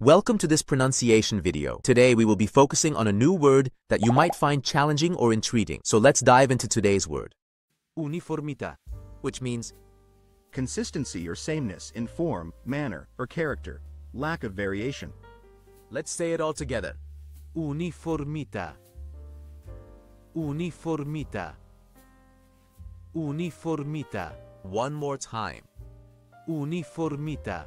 Welcome to this pronunciation video. Today we will be focusing on a new word that you might find challenging or intriguing. So let's dive into today's word. Uniformità, which means Consistency or sameness in form, manner, or character. Lack of variation. Let's say it all together. Uniformità. Uniformità. Uniformità. One more time. Uniformità.